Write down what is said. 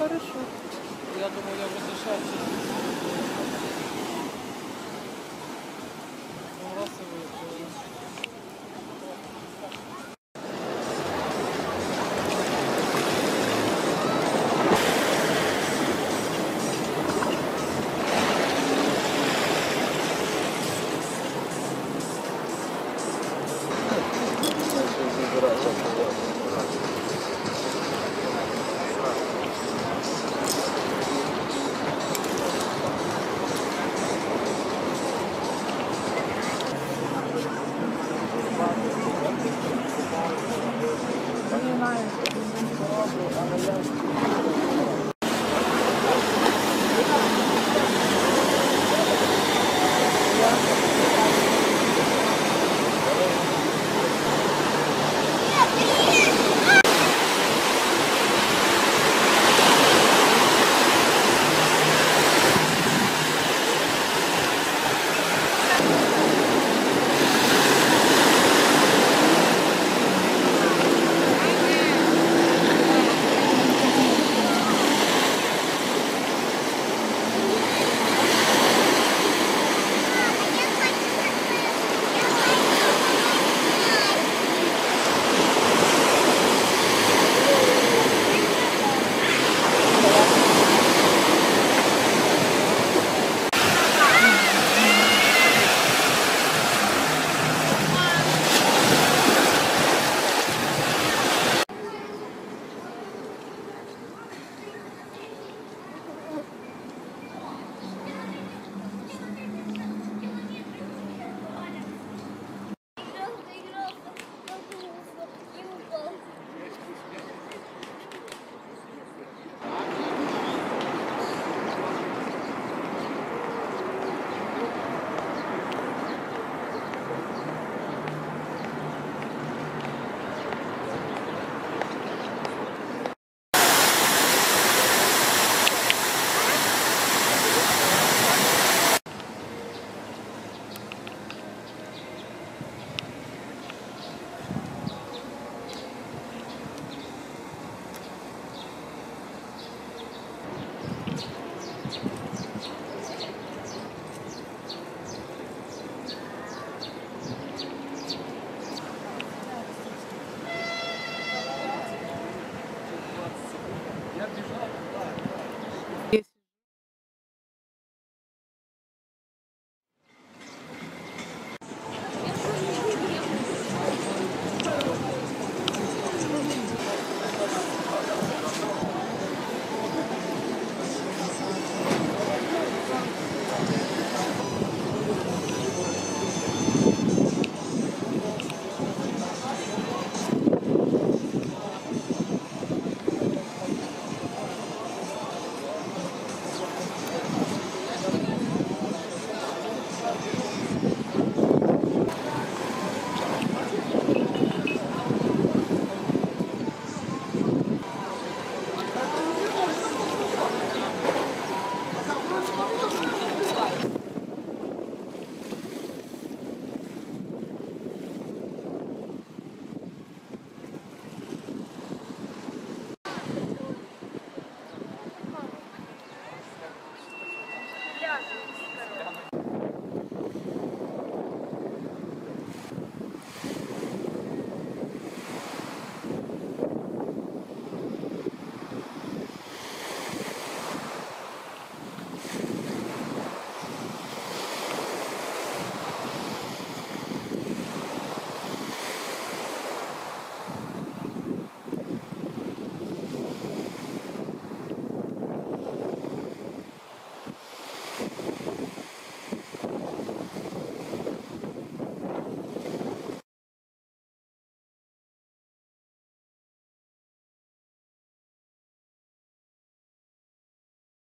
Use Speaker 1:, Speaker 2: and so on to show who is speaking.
Speaker 1: хорошо.
Speaker 2: Я думаю, я буду дышать. Thank you.
Speaker 3: 何